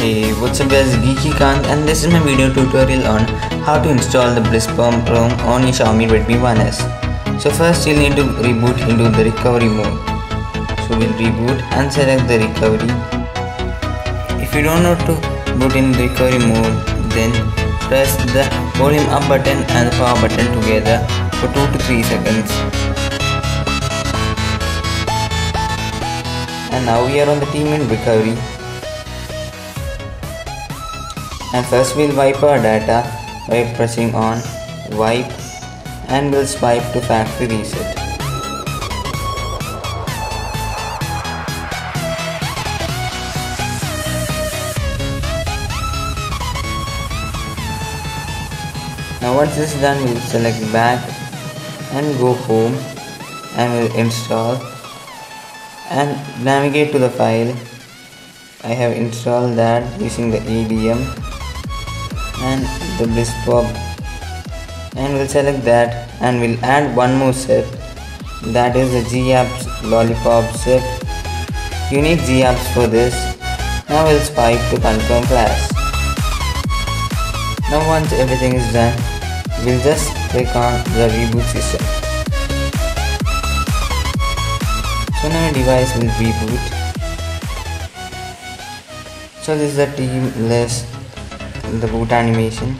what's up guys GeekyKant and this is my video tutorial on how to install the BlissPop ROM on your Xiaomi Redmi 1S. So first you'll need to reboot into the recovery mode. So we'll reboot and select the recovery. If you don't know to boot in recovery mode then press the volume up button and the power button together for 2 to 3 seconds. And now we are on the TeamWin recovery and first we'll wipe our data by pressing on wipe and we'll swipe to factory reset. Now once this is done we'll select back and go home and we'll install and navigate to the file I have installed that using the ADB and the BlissPop and we'll select that and we'll add one more zip that is the GApps lollipop zip you need GApps for this. Now we'll swipe to confirm class. Now once everything is done we'll just click on the reboot system. So now my device will reboot. So this is the team list the boot animation.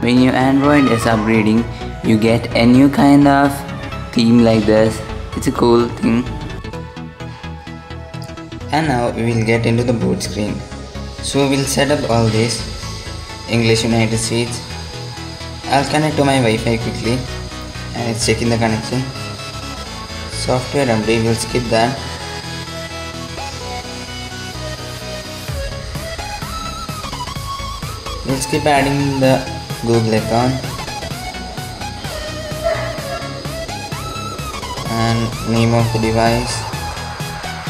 When your android is upgrading you get a new kind of theme like this. It's a cool thing. And now we will get into the boot screen so we'll set up all this. English United States. I'll connect to my Wi-Fi quickly. And it's checking the connection. Software update we'll skip that. We'll skip adding the Google account. And name of the device.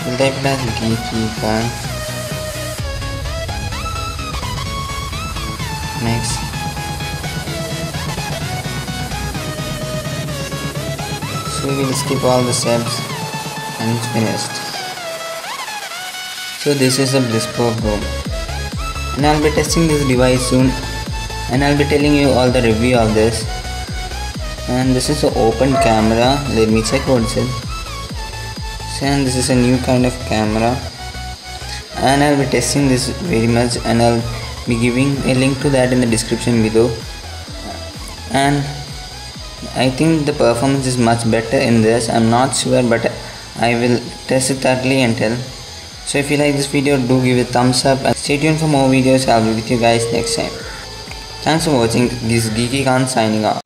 We'll type it as GeekyKant so we'll skip all the steps and finished so this is a BlissPop ROM and I'll be testing this device soon. And I'll be telling you all the review of this. And this is an open camera. Let me check what's it so, and this is a new kind of camera. And I'll be testing this very much. And I'll be giving a link to that in the description below. And I think the performance is much better in this I'm not sure but I will test it thoroughly and tell. So if you like this video do give it a thumbs up and stay tuned for more videos. I'll be with you guys next time. Thanks for watching. This is GeekyKant signing off